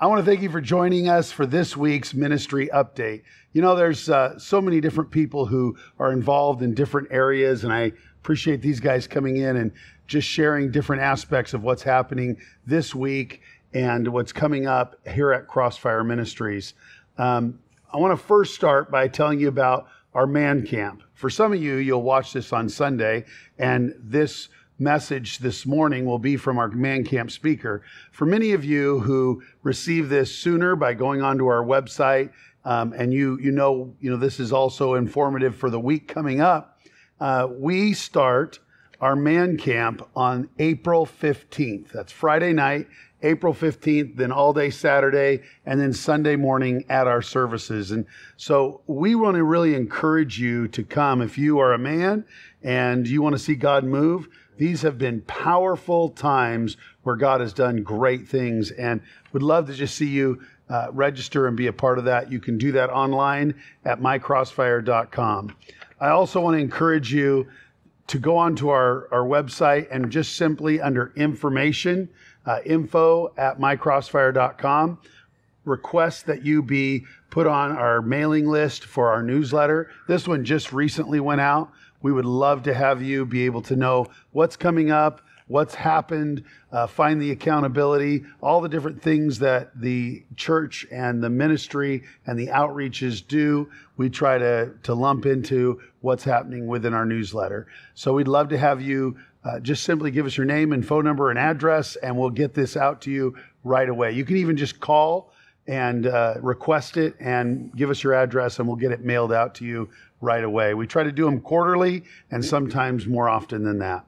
I want to thank you for joining us for this week's ministry update. You know, there's uh, so many different people who are involved in different areas, and I appreciate these guys coming in and just sharing different aspects of what's happening this week and what's coming up here at Crossfire Ministries. Um, I want to first start by telling you about our man camp. For some of you, you'll watch this on Sunday, and this message this morning will be from our man camp speaker. For many of you who receive this sooner by going onto our website, um, and you you know you know this is also informative for the week coming up. Uh, we start our man camp on April 15th. That's Friday night, April 15th, then all day Saturday, and then Sunday morning at our services. And so we want to really encourage you to come. If you are a man and you want to see God move, these have been powerful times where God has done great things and would love to just see you uh, register and be a part of that. You can do that online at mycrossfire.com. I also want to encourage you to go onto our, our website and just simply under information, uh, info at mycrossfire.com, request that you be put on our mailing list for our newsletter. This one just recently went out. We would love to have you be able to know what's coming up, what's happened, uh, find the accountability, all the different things that the church and the ministry and the outreaches do. We try to, to lump into what's happening within our newsletter. So we'd love to have you uh, just simply give us your name and phone number and address, and we'll get this out to you right away. You can even just call and uh, request it and give us your address, and we'll get it mailed out to you right away. We try to do them quarterly and sometimes more often than that.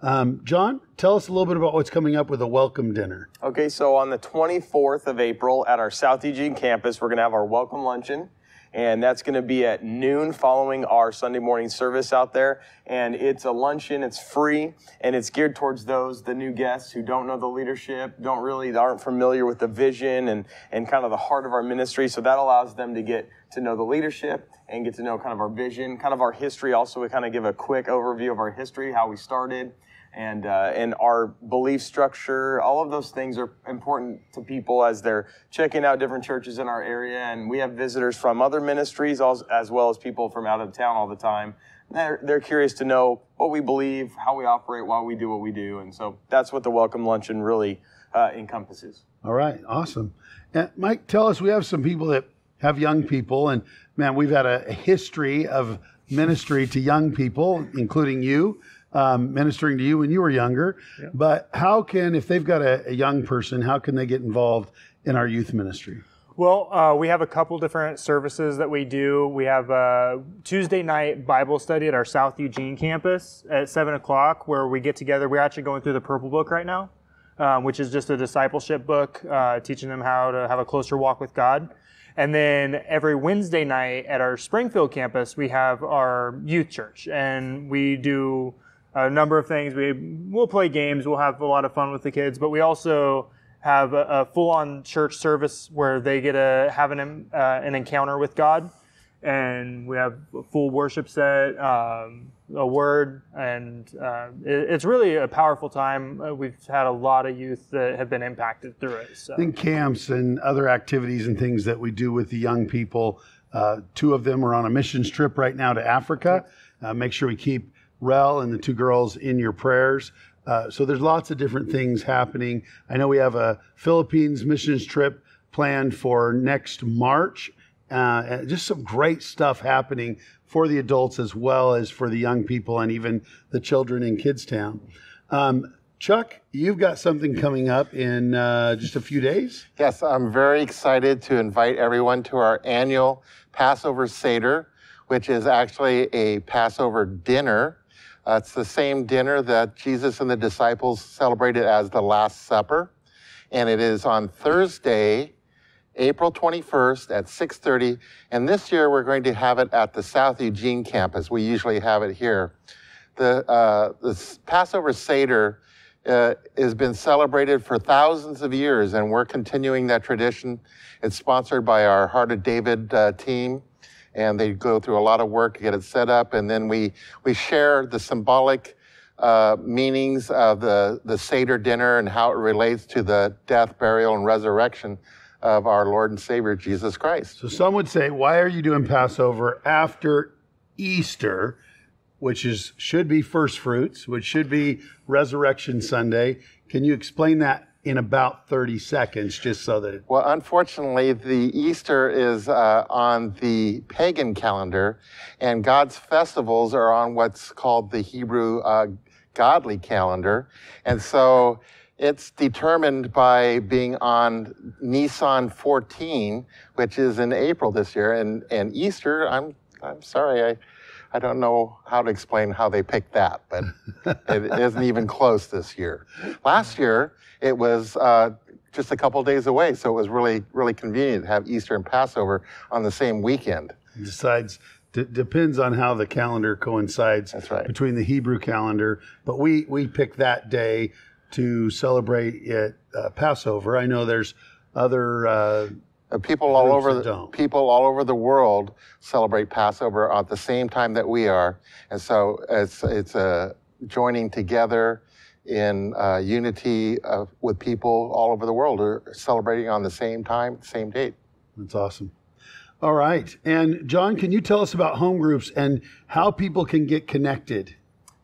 Um, John, tell us a little bit about what's coming up with a welcome dinner. Okay, so on the 24th of April at our South Eugene campus, we're going to have our welcome luncheon. And that's going to be at noon following our Sunday morning service out there. And it's a luncheon, it's free, and it's geared towards those, the new guests who don't know the leadership, don't really, aren't familiar with the vision and, and kind of the heart of our ministry. So that allows them to get to know the leadership and get to know kind of our vision, kind of our history. Also, we kind of give a quick overview of our history, how we started, and uh, and our belief structure. All of those things are important to people as they're checking out different churches in our area. And we have visitors from other ministries as well as people from out of town all the time. They're, they're curious to know what we believe, how we operate, why we do what we do. And so that's what the welcome luncheon really uh, encompasses. All right, awesome. And Mike, tell us, we have some people that have young people, and man, we've had a history of ministry to young people, including you, um, ministering to you when you were younger. Yeah. But how can, if they've got a, a, young person, how can they get involved in our youth ministry? Well, uh, we have a couple different services that we do. We have a Tuesday night Bible study at our South Eugene campus at 7 o'clock where we get together. We're actually going through the Purple Book right now, um, which is just a discipleship book uh, teaching them how to have a closer walk with God. And then every Wednesday night at our Springfield campus, we have our youth church, and we do a number of things. We will play games, we'll have a lot of fun with the kids, but we also have a, a full-on church service where they get to have an uh, an encounter with God, and we have a full worship set. Um, a word, and uh, it, it's really a powerful time. Uh, we've had a lot of youth that have been impacted through it. So. In camps and other activities and things that we do with the young people, uh, two of them are on a missions trip right now to Africa. Uh, make sure we keep Rel and the two girls in your prayers. Uh, so there's lots of different things happening. I know we have a Philippines missions trip planned for next March. Uh, just some great stuff happening for the adults as well as for the young people and even the children in Kidstown. Um, Chuck, you've got something coming up in uh, just a few days. Yes, I'm very excited to invite everyone to our annual Passover Seder, which is actually a Passover dinner. Uh, it's the same dinner that Jesus and the disciples celebrated as the Last Supper. And it is on Thursday, April 21st at 6.30. And this year we're going to have it at the South Eugene campus. We usually have it here. The, uh, the Passover Seder uh, has been celebrated for thousands of years, and we're continuing that tradition. It's sponsored by our Heart of David uh, team, and they go through a lot of work to get it set up. And then we, we share the symbolic uh, meanings of the, the Seder dinner and how it relates to the death, burial, and resurrection of our Lord and Savior Jesus Christ. So some would say, why are you doing Passover after Easter, which is should be first fruits, which should be Resurrection Sunday? Can you explain that in about 30 seconds, just so that Well, unfortunately, the Easter is uh, on the pagan calendar, and God's festivals are on what's called the Hebrew uh, godly calendar. And so it's determined by being on Nisan 14, which is in April this year. And, and Easter, I'm, I'm sorry, I, I don't know how to explain how they picked that, but it isn't even close this year. Last year, it was uh, just a couple days away, so it was really, really convenient to have Easter and Passover on the same weekend. decides d- depends on how the calendar coincides That's right. between the Hebrew calendar. But we we pick that day to celebrate it, uh, Passover. I know there's other Uh, people all over the don't. people all over the world celebrate Passover at the same time that we are, and so it's it's a joining together in uh, unity of, with people all over the world are celebrating on the same time, same date. That's awesome. All right. And John, can you tell us about home groups and how people can get connected?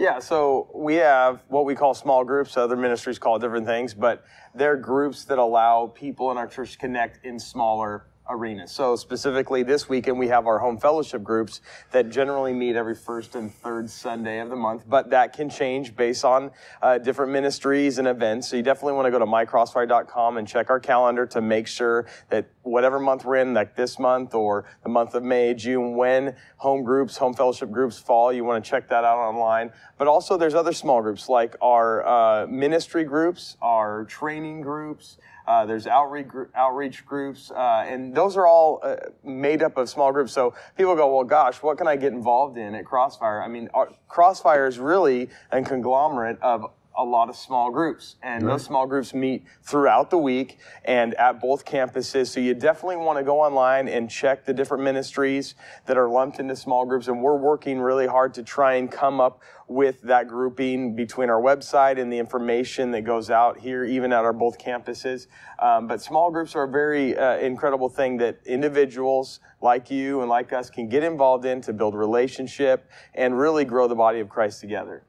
Yeah, so we have what we call small groups. Other ministries call different things, but they're groups that allow people in our church to connect in smaller arenas. So specifically this weekend, we have our home fellowship groups that generally meet every first and third Sunday of the month, but that can change based on uh, different ministries and events. So you definitely want to go to mycrossfire.com and check our calendar to make sure that whatever month we're in, like this month or the month of May, June, when home groups, home fellowship groups fall, you want to check that out online. But also there's other small groups like our uh, ministry groups, our training groups, uh, there's outreach, outreach groups, uh, and those are all uh, made up of small groups. So people go, well, gosh, what can I get involved in at Crossfire? I mean, our, Crossfire is really a conglomerate of a lot of small groups, and those small groups meet throughout the week and at both campuses. So you definitely want to go online and check the different ministries that are lumped into small groups, and we're working really hard to try and come up with that grouping between our website and the information that goes out here, even at our both campuses. Um, but small groups are a very uh, incredible thing that individuals like you and like us can get involved in to build relationship and really grow the body of Christ together.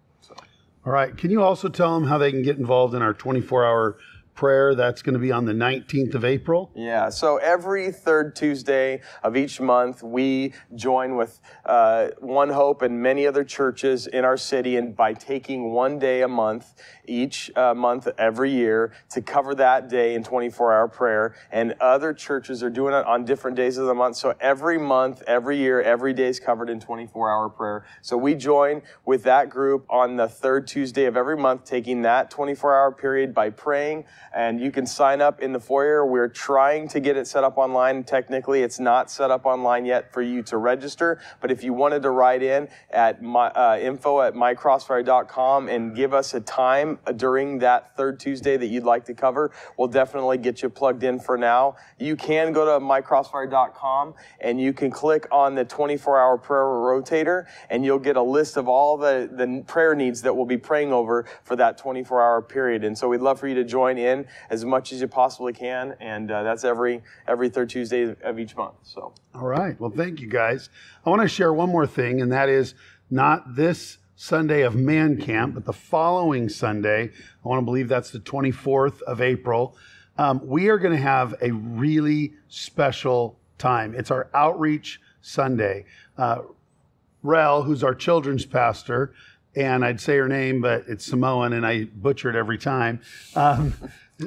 All right. Can you also tell them how they can get involved in our 24 hour prayer? That's going to be on the 19th of April. Yeah, so every third Tuesday of each month, we join with uh, One Hope and many other churches in our city, and by taking one day a month, each uh, month every year, to cover that day in 24 hour prayer. And other churches are doing it on different days of the month. So every month, every year, every day is covered in 24 hour prayer. So we join with that group on the third Tuesday of every month, taking that 24 hour period by praying and you can sign up in the foyer. We're trying to get it set up online. Technically, it's not set up online yet for you to register, but if you wanted to write in at my, uh, info at mycrossfire.com and give us a time during that third Tuesday that you'd like to cover, we'll definitely get you plugged in for now. You can go to mycrossfire.com and you can click on the 24 hour prayer rotator and you'll get a list of all the, the prayer needs that we'll be praying over for that 24 hour period. And so we'd love for you to join in as much as you possibly can. And uh, that's every, every third Tuesday of each month. So. All right. Well, thank you guys. I want to share one more thing, and that is not this Sunday of Man Camp, but the following Sunday. I want to believe that's the 24th of April. Um, we are going to have a really special time. It's our outreach Sunday. Uh, Rel, who's our children's pastor, and I'd say her name, but it's Samoan, and I butcher it every time. Um,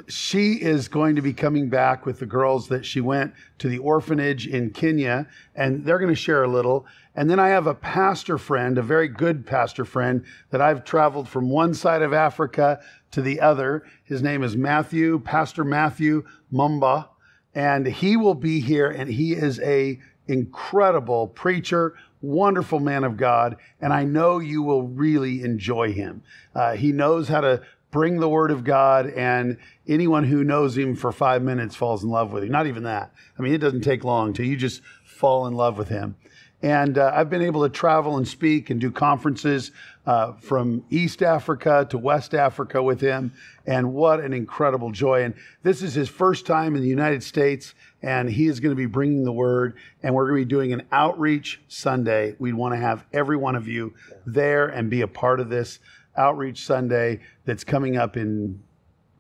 she is going to be coming back with the girls that she went to the orphanage in Kenya, and they're going to share a little. And then I have a pastor friend, a very good pastor friend, that I've traveled from one side of Africa to the other. His name is Matthew, Pastor Matthew Mumba, and he will be here, and he is a incredible preacher, wonderful man of God, and I know you will really enjoy him. Uh, he knows how to bring the word of God, and anyone who knows him for five minutes falls in love with him. Not even that. I mean, it doesn't take long till you just fall in love with him. And uh, I've been able to travel and speak and do conferences uh, from East Africa to West Africa with him. And what an incredible joy. And this is his first time in the United States, and he is going to be bringing the word. And we're going to be doing an outreach Sunday. We want to have every one of you there and be a part of this outreach Sunday that's coming up in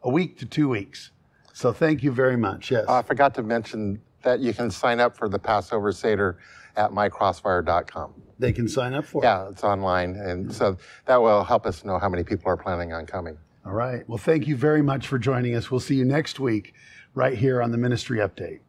a week to two weeks. So thank you very much. Yes. Uh, I forgot to mention that you can sign up for the Passover Seder at mycrossfire.com. they can sign up for it. Yeah, it's online. And so that will help us know how many people are planning on coming. All right. Well, thank you very much for joining us. We'll see you next week right here on the Ministry Update.